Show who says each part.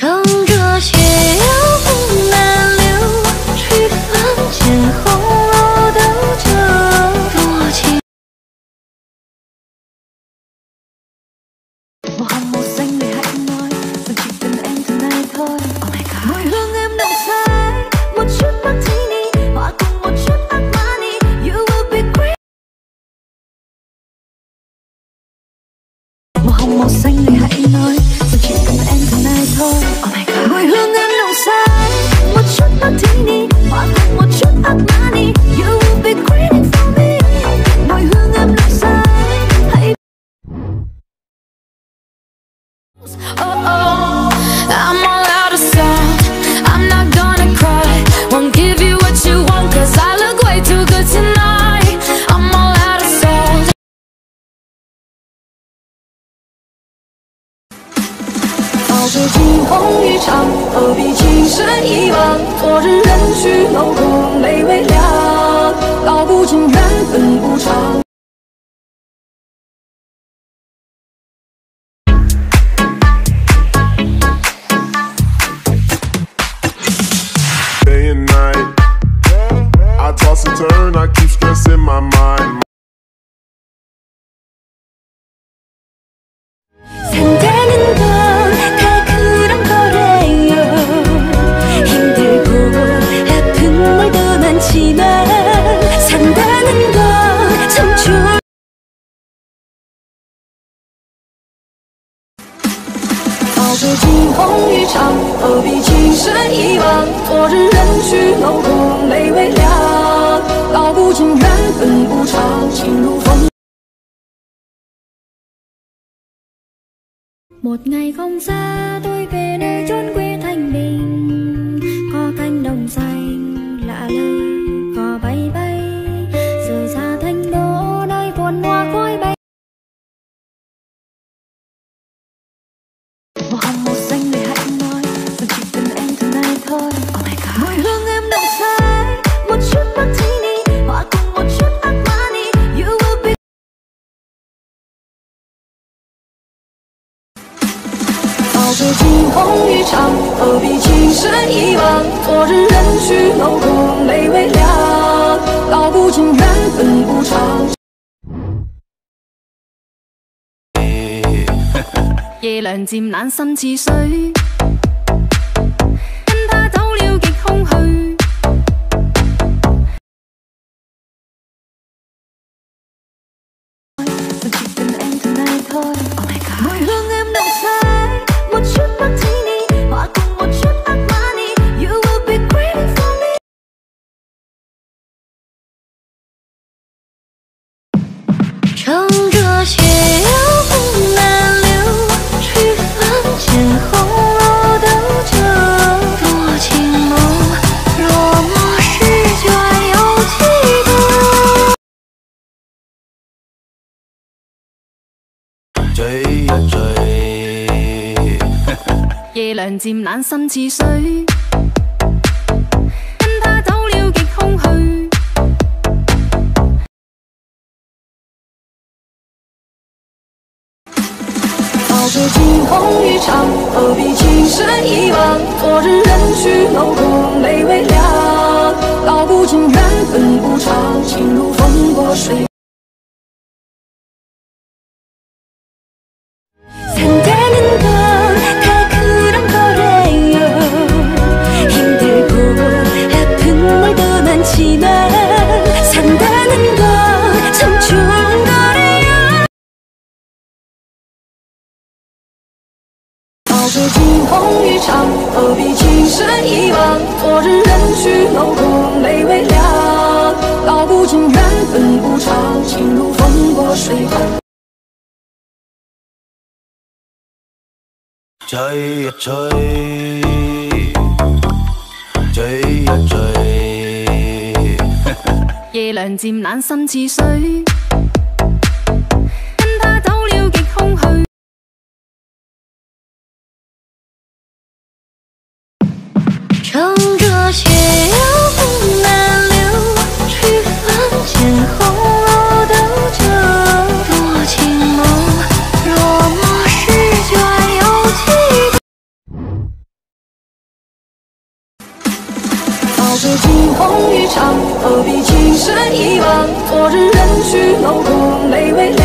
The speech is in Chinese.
Speaker 1: 成。
Speaker 2: 都是惊鸿一场，何必情深一往？昨日人去楼空，泪微凉，道不尽缘分无常。是惊鸿一场，何必情深一往？昨日人去楼空，泪微凉。道不尽缘分无常，情如风。是惊鸿一场，何必情深一往？昨日人去楼空，泪微凉，道不尽缘分无常。
Speaker 1: 夜凉渐冷，心似水，跟他走了极空
Speaker 2: 虚。
Speaker 3: 乘着斜阳风难留，去凡间红楼斗酒，多情眸落墨诗卷又几多？
Speaker 4: 醉呀醉，
Speaker 1: 夜凉渐冷心似水，跟他走了极空虚。
Speaker 2: 都是惊鸿一场，何必情深一往？昨日人去楼空，泪微凉。道不尽缘分无常，情如风过水。都是惊鸿一场，何必情深一往？昨日人去楼空，泪微凉。道不尽缘分无常，情如风过水。吹
Speaker 4: 呀吹，追呀追，
Speaker 1: 夜凉渐冷，心似水。
Speaker 3: 梦
Speaker 2: 一场，何必情深一往？昨日人去楼空，泪微